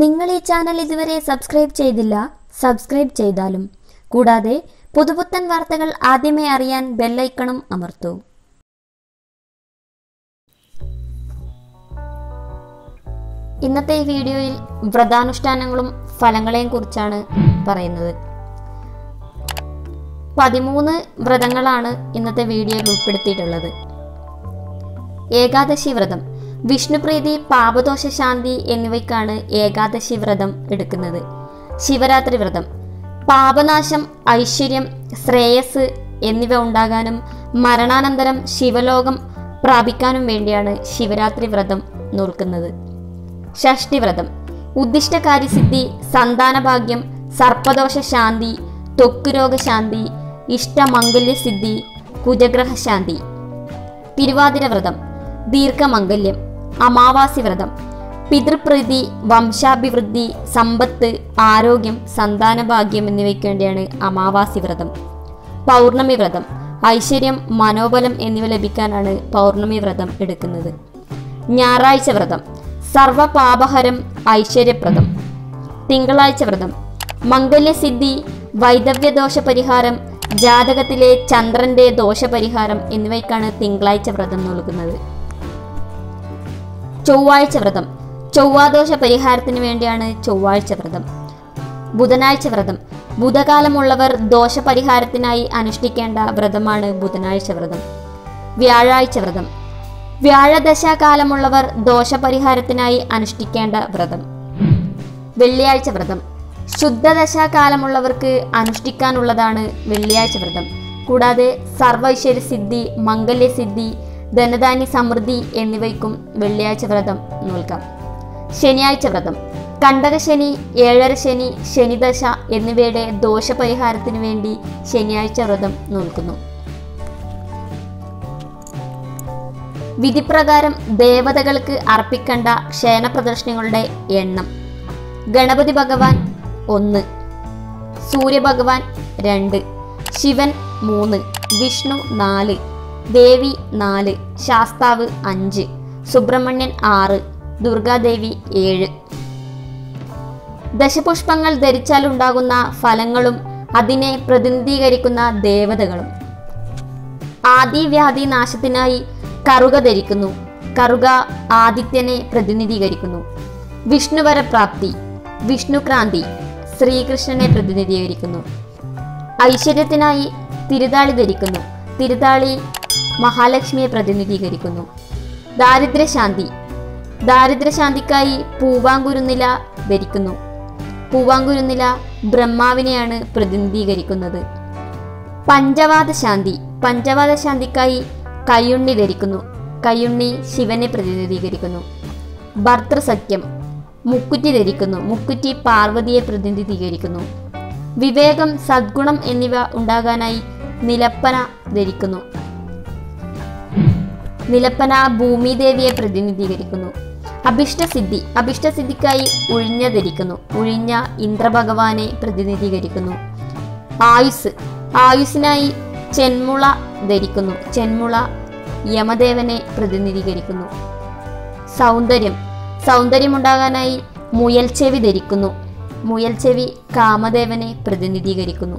നിങ്ങൾ ഈ ചാനൽ ഇതുവരെ സബ്സ്ക്രൈബ് ചെയ്തില്ല സബ്സ്ക്രൈബ് ചെയ്താലും. കൂടാതെ പുതുപുത്തൻ വാർത്തകൾ ആദ്യമേ അറിയാൻ ബെല്ലൈക്കണും അമർത്തൂ. ഇന്നത്തെ വീഡിയോയിൽ വ്രതാനുഷ്ഠാനങ്ങളും ഫലങ്ങളെയും കുറിച്ചാണ് പറയുന്നത്. പതിമൂന്ന് വ്രതങ്ങളാണ് ഇന്നത്തെ വീഡിയോയിൽ ഉൾപ്പെടുത്തിയിട്ടുള്ളത്. ഏകാദശി വ്രതം. വിഷ്ണുപ്രീതി പാപദോഷ ശാന്തി എന്നിവയ്ക്കാണ് ഏകാദശി വ്രതം എടുക്കുന്നത്. ശിവരാത്രി വ്രതം. പാപനാശം ഐശ്വര്യം ശ്രേയസ് എന്നിവ ഉണ്ടാകാനും മരണാനന്തരം ശിവലോകം പ്രാപിക്കാനും വേണ്ടിയാണ് ശിവരാത്രി വ്രതം നോൽക്കുന്നത്. ഷഷ്ടിവ്രതം ഉദ്ദിഷ്ടകാര്യസിദ്ധി സന്താനഭാഗ്യം സർപ്പദോഷ ശാന്തി ത്വക്കുരോഗ രോഗശാന്തി ഇഷ്ടമംഗല്യസിദ്ധി കുജഗ്രഹശാന്തി. തിരുവാതിര വ്രതം. ദീർഘമംഗല്യം. അമാവാസി വ്രതം. പിതൃപ്രീതി വംശാഭിവൃദ്ധി സമ്പത്ത് ആരോഗ്യം സന്താനഭാഗ്യം എന്നിവയ്ക്ക് വേണ്ടിയാണ് അമാവാസി വ്രതം. പൗർണമി വ്രതം. ഐശ്വര്യം മനോബലം എന്നിവ ലഭിക്കാനാണ് പൗർണമി വ്രതം എടുക്കുന്നത്. ഞായറാഴ്ച വ്രതം. സർവപാപഹരം ഐശ്വര്യപ്രദം. തിങ്കളാഴ്ച വ്രതം. മംഗല്യസിദ്ധി വൈദവ്യദോഷ പരിഹാരം ജാതകത്തിലെ ചന്ദ്രന്റെ ദോഷപരിഹാരം എന്നിവയ്ക്കാണ് തിങ്കളാഴ്ച വ്രതം നൽകുന്നത്. ചൊവ്വാഴ്ച വ്രതം. ചൊവ്വാദോഷ പരിഹാരത്തിന് വേണ്ടിയാണ് ചൊവ്വാഴ്ച വ്രതം. ബുധനാഴ്ച വ്രതം. ബുധകാലമുള്ളവർ ദോഷപരിഹാരത്തിനായി അനുഷ്ഠിക്കേണ്ട വ്രതമാണ് ബുധനാഴ്ച വ്രതം. വ്യാഴാഴ്ച വ്രതം. വ്യാഴദശാകാലമുള്ളവർ ദോഷപരിഹാരത്തിനായി അനുഷ്ഠിക്കേണ്ട വ്രതം. വെള്ളിയാഴ്ച വ്രതം. ശുദ്ധദശാകാലമുള്ളവർക്ക് അനുഷ്ഠിക്കാനുള്ളതാണ് വെള്ളിയാഴ്ച വ്രതം. കൂടാതെ സർവൈശ്വര്യസിദ്ധി മംഗല്യസിദ്ധി ധനധാന്യ സമൃദ്ധി എന്നിവയ്ക്കും വെള്ളിയാഴ്ച വ്രതം നോൽക്കാം ശനിയാഴ്ച വ്രതം. കണ്ടകശനി ഏഴര ശനി ശനിദശ എന്നിവയുടെ ദോഷപരിഹാരത്തിനു വേണ്ടി ശനിയാഴ്ച വ്രതം നോൽക്കുന്നു വിധിപ്രകാരം ദേവതകൾക്ക് അർപ്പിക്കേണ്ട ക്ഷേണപ്രദർശനങ്ങളുടെ എണ്ണം. ഗണപതി ഭഗവാൻ ഒന്ന് സൂര്യഭഗവാൻ രണ്ട് ശിവൻ മൂന്ന് വിഷ്ണു നാല് ദേവി നാല് ശാസ്താവ് അഞ്ച് സുബ്രഹ്മണ്യൻ ആറ് ദുർഗാദേവി ഏഴ്. ദശപുഷ്പങ്ങൾ ധരിച്ചാലുണ്ടാകുന്ന ഫലങ്ങളും അതിനെ പ്രതിനിധീകരിക്കുന്ന ദേവതകളും. ആദിവ്യാധി നാശത്തിനായി കറുക ധരിക്കുന്നു. കറുക ആദിത്യനെ പ്രതിനിധീകരിക്കുന്നു. വിഷ്ണുവരപ്രാപ്തി വിഷ്ണുക്രാന്തി ശ്രീകൃഷ്ണനെ പ്രതിനിധീകരിക്കുന്നു. ഐശ്വര്യത്തിനായി തിരുതാളി ധരിക്കുന്നു. തിരുതാളി മഹാലക്ഷ്മിയെ പ്രതിനിധീകരിക്കുന്നു. ദാരിദ്ര്യശാന്തി. ദാരിദ്ര്യശാന്തിക്കായി പൂവാങ്കുരുന്നില ധരിക്കുന്നു പൂവാങ്കുരുന്നില ബ്രഹ്മാവിനെയാണ് പ്രതിനിധീകരിക്കുന്നത്. പഞ്ചവാദ ശാന്തി പഞ്ചവാദ ശാന്തിക്കായി കയ്യുണ്ണി ധരിക്കുന്നു. കയ്യുണ്ണി ശിവനെ പ്രതിനിധീകരിക്കുന്നു. ഭർത്തൃസഖ്യം. മുക്കുറ്റി ധരിക്കുന്നു. മുക്കുറ്റി പാർവതിയെ പ്രതിനിധീകരിക്കുന്നു. വിവേകം സദ്ഗുണം എന്നിവ ഉണ്ടാകാനായി നിലപ്പന ധരിക്കുന്നു. നിലപ്പന ഭൂമിദേവിയെ പ്രതിനിധീകരിക്കുന്നു. അഭിഷ്ടസിദ്ധി അഭിഷ്ടസിദ്ധിക്കായി ഉഴിഞ്ഞ ധരിക്കുന്നു ഉഴിഞ്ഞ ഇന്ദ്രഭഗവാനെ പ്രതിനിധീകരിക്കുന്നു. ആയുസ് ആയുസിനായി ചെന്മുള ധരിക്കുന്നു. ചെന്മുള യമദേവനെ പ്രതിനിധീകരിക്കുന്നു. സൗന്ദര്യം സൗന്ദര്യമുണ്ടാകാനായി മുയൽച്ചെവി ധരിക്കുന്നു. മുയൽച്ചെവി കാമദേവനെ പ്രതിനിധീകരിക്കുന്നു.